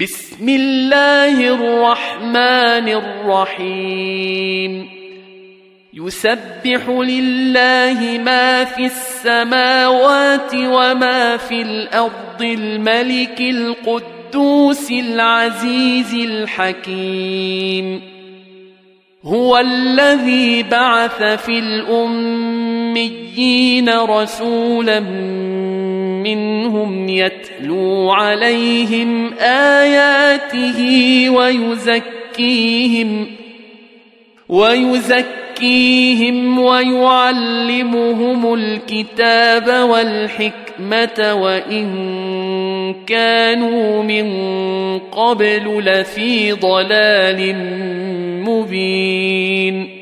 بسم الله الرحمن الرحيم. يسبح لله ما في السماوات وما في الأرض الملك القدوس العزيز الحكيم. هو الذي بعث في الأميين رسولا منهم يتلو عليهم آياته ويزكيهم ويزكيهم ويعلمهم الكتاب والحكمة وإن كانوا من قبل لفي ضلال مبين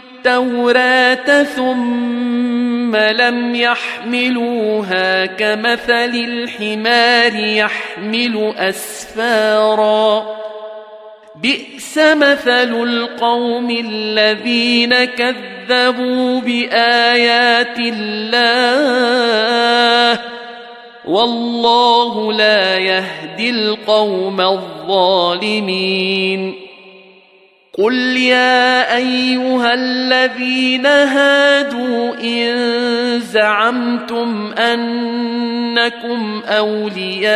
التوراة ثم لم يحملوها كمثل الحمار يحمل أسفارا. بئس مثل القوم الذين كذبوا بآيات الله. والله لا يهدي القوم الظالمين. قل يا ايها الذين هادوا ان زعمتم انكم اولياء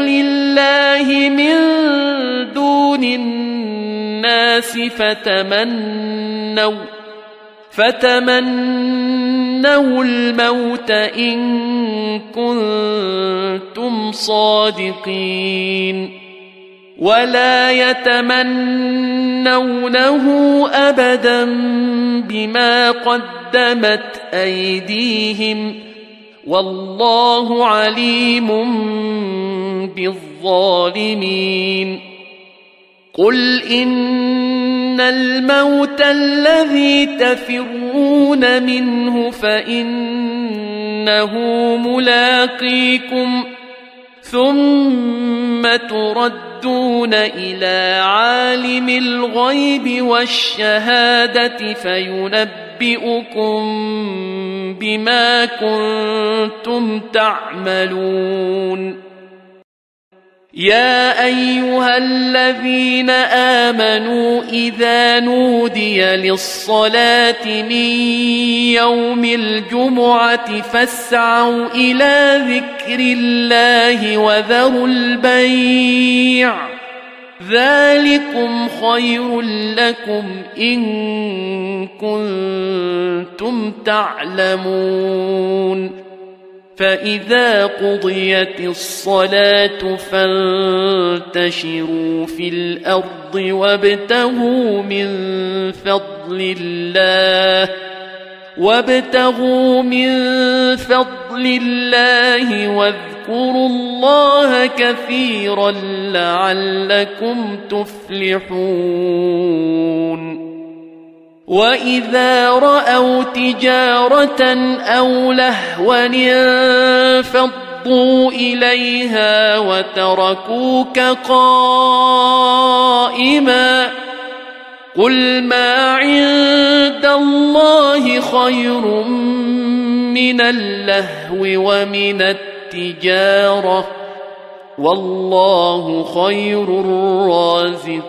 لله من دون الناس فتمنوا فتمنوا الموت ان كنتم صادقين ولا يتمنونه أبدا بما قدمت أيديهم والله عليم بالظالمين. قل إن الموت الذي تفرون منه فإنه ملاقيكم ثم تردون إلى عالم الغيب والشهاده فينبئكم بما كنتم تعملون يا أيها الذين آمنوا إذا نودي للصلاة من يوم الجمعة فاسعوا إلى ذكر الله وذروا البيع. ذلكم خير لكم إن كنتم تعلمون. فإذا قضيت الصلاة فانتشروا في الأرض وابتغوا من فضل الله وابتغوا من فضل الله واذكروا الله كثيرا لعلكم تفلحون. واذا راوا تجاره أو لهوا انفضوا اليها وتركوك قائما قل ما عند الله خير من اللهو ومن التجاره والله خير الرازقين